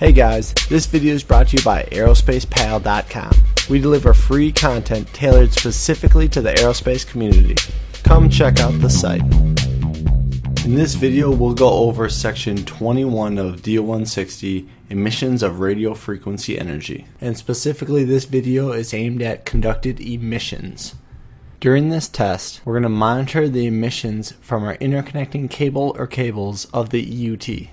Hey guys, this video is brought to you by aerospacepal.com. We deliver free content tailored specifically to the aerospace community. Come check out the site. In this video, we'll go over section 21 of DO-160, emissions of radio frequency energy. And specifically, this video is aimed at conducted emissions. During this test, we're going to monitor the emissions from our interconnecting cable or cables of the EUT.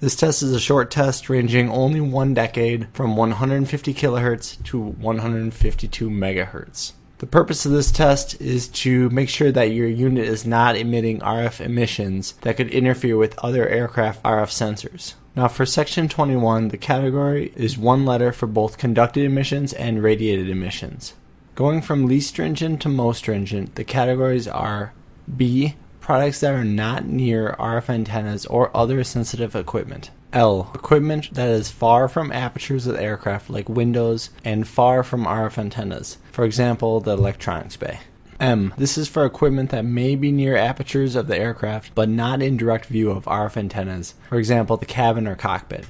This test is a short test ranging only one decade from 150 kilohertz to 152 megahertz. The purpose of this test is to make sure that your unit is not emitting RF emissions that could interfere with other aircraft RF sensors. Now, for section 21, the category is one letter for both conducted emissions and radiated emissions. Going from least stringent to most stringent, the categories are B products that are not near RF antennas or other sensitive equipment. L. Equipment that is far from apertures of aircraft, like windows, and far from RF antennas. For example, the electronics bay. M. This is for equipment that may be near apertures of the aircraft, but not in direct view of RF antennas. For example, the cabin or cockpit.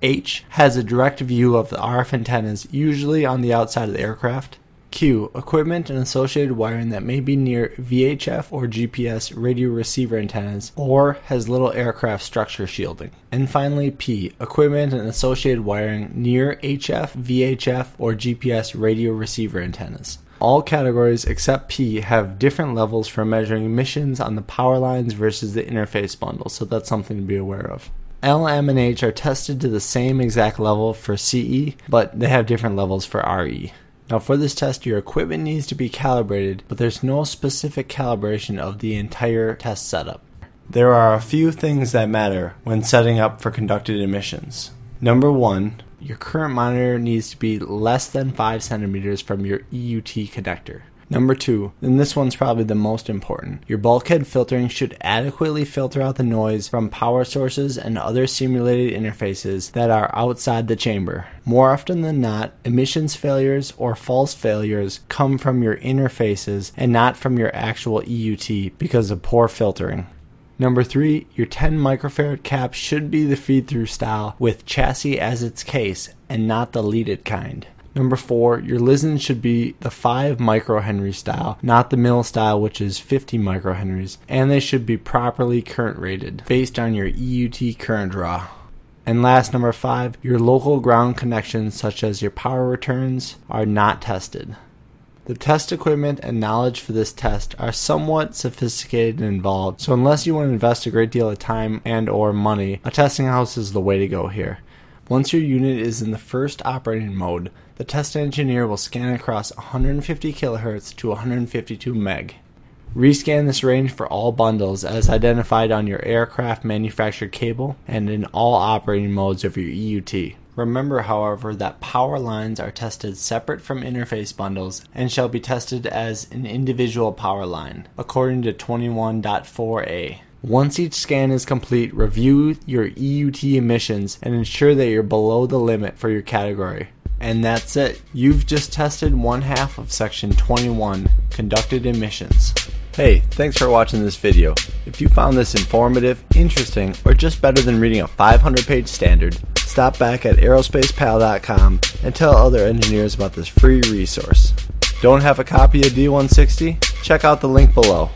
H has a direct view of the RF antennas, usually on the outside of the aircraft. Q. Equipment and associated wiring that may be near VHF or GPS radio receiver antennas or has little aircraft structure shielding. And finally, P. Equipment and associated wiring near HF, VHF, or GPS radio receiver antennas. All categories except P have different levels for measuring emissions on the power lines versus the interface bundle, so that's something to be aware of. L, M, and H are tested to the same exact level for CE, but they have different levels for RE. Now for this test your equipment needs to be calibrated, but there's no specific calibration of the entire test setup. There are a few things that matter when setting up for conducted emissions. Number one, your current monitor needs to be less than 5 centimeters from your EUT connector. Number two, and this one's probably the most important, your bulkhead filtering should adequately filter out the noise from power sources and other simulated interfaces that are outside the chamber. More often than not, emissions failures or false failures come from your interfaces and not from your actual EUT because of poor filtering. Number three, your 10 microfarad cap should be the feed through style with chassis as its case and not the leaded kind. Number four, your LISN should be the 5 microhenry style, not the MIL style, which is 50 microhenries, and they should be properly current rated based on your EUT current draw. And last, number five, your local ground connections, such as your power returns, are not tested. The test equipment and knowledge for this test are somewhat sophisticated and involved, so unless you want to invest a great deal of time and or money, a testing house is the way to go here. Once your unit is in the first operating mode, the test engineer will scan across 150 kHz to 152 meg. Rescan this range for all bundles as identified on your aircraft manufactured cable and in all operating modes of your EUT. Remember, however, that power lines are tested separate from interface bundles and shall be tested as an individual power line, according to 21.4a. Once each scan is complete, review your EUT emissions and ensure that you're below the limit for your category. And that's it. You've just tested one half of section 21, conducted emissions. Hey, thanks for watching this video. If you found this informative, interesting, or just better than reading a 500 page standard, stop back at aerospacepal.com and tell other engineers about this free resource. Don't have a copy of D160? Check out the link below.